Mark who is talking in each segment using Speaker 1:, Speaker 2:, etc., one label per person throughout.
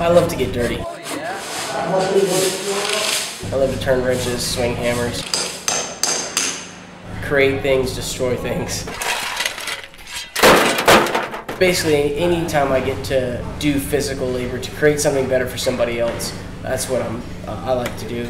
Speaker 1: I love to get dirty. I love to turn wrenches, swing hammers, create things, destroy things. Basically, anytime I get to do physical labor to create something better for somebody else, that's what I'm, uh, I like to do.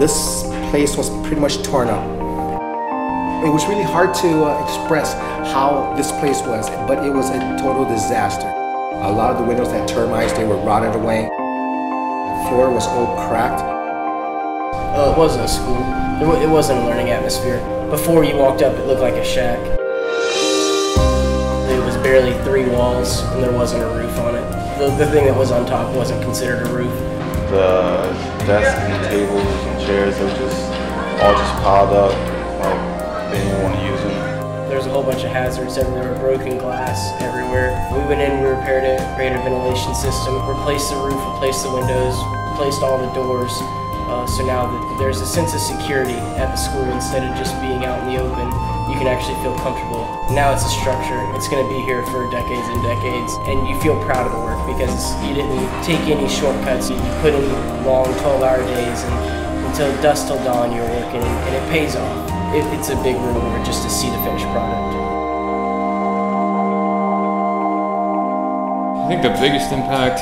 Speaker 2: This place was pretty much torn up. It was really hard to uh, express how this place was, but it was a total disaster. A lot of the windows had termites, they were rotted away. The floor was all cracked.
Speaker 1: Well, it wasn't a school. It wasn't a learning atmosphere. Before you walked up, it looked like a shack. It was barely three walls, and there wasn't a roof on it. The, the thing that was on top wasn't considered a roof.
Speaker 3: The desks and tables and chairs, were just all just piled up, like they didn't want to use them.
Speaker 1: There's a whole bunch of hazards everywhere, broken glass everywhere. We went in, we repaired it, created a ventilation system, replaced the roof, replaced the windows, replaced all the doors. Uh, so now there's a sense of security at the school instead of just being out in the open, can actually feel comfortable. Now it's a structure. It's going to be here for decades and decades, and you feel proud of the work because you didn't take any shortcuts. You put in long 12-hour days, and until dusk till dawn you're working, and it pays off. It, it's a big reward just to see the finished product.
Speaker 4: I think the biggest impact,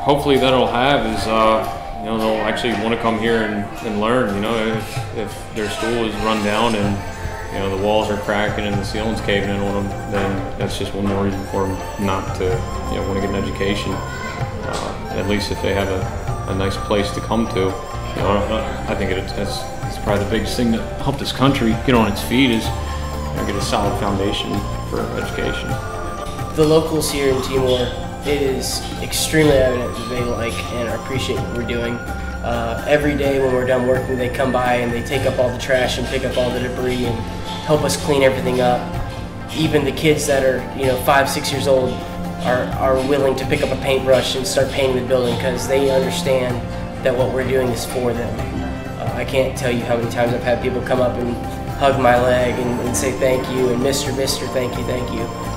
Speaker 4: hopefully, that it'll have is. Uh, you know, they'll actually want to come here and, and learn. You know, if, if their school is run down and you know the walls are cracking and the ceiling's caving in on them, then that's just one more reason for them not to you know want to get an education. Uh, at least if they have a, a nice place to come to. You know, I think it, that's probably the biggest thing that helped this country get on its feet is you know, get a solid foundation for education.
Speaker 1: The locals here in Timor it is extremely evident that they like and appreciate what we're doing. Uh, every day when we're done working, they come by and they take up all the trash and pick up all the debris and help us clean everything up. Even the kids that are, you know, five, six years old are, are willing to pick up a paintbrush and start painting the building because they understand that what we're doing is for them. Uh, I can't tell you how many times I've had people come up and hug my leg and, and say thank you and Mr. Mister, thank you, thank you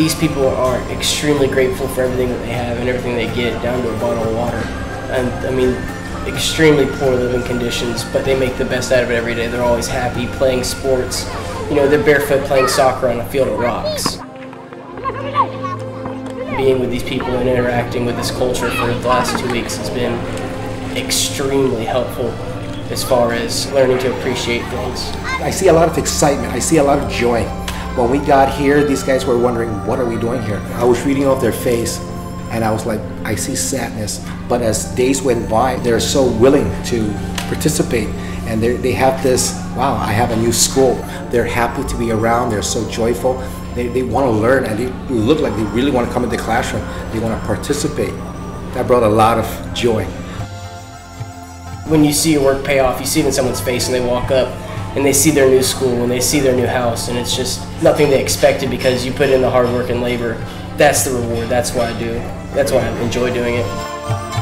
Speaker 1: these people are extremely grateful for everything that they have and everything they get, down to a bottle of water. And I mean, extremely poor living conditions, but they make the best out of it every day. They're always happy playing sports. You know, they're barefoot playing soccer on a field of rocks. Being with these people and interacting with this culture for the last two weeks has been extremely helpful as far as learning to appreciate things.
Speaker 2: I see a lot of excitement. I see a lot of joy. When we got here, these guys were wondering, what are we doing here? I was reading off their face and I was like, I see sadness. But as days went by, they're so willing to participate and they have this, wow, I have a new school. They're happy to be around, they're so joyful. They, they want to learn and they look like they really want to come into the classroom. They want to participate. That brought a lot of joy.
Speaker 1: When you see your work pay off, you see it in someone's face and they walk up and they see their new school and they see their new house and it's just nothing they expected because you put in the hard work and labor. That's the reward. That's why I do. That's why I enjoy doing it.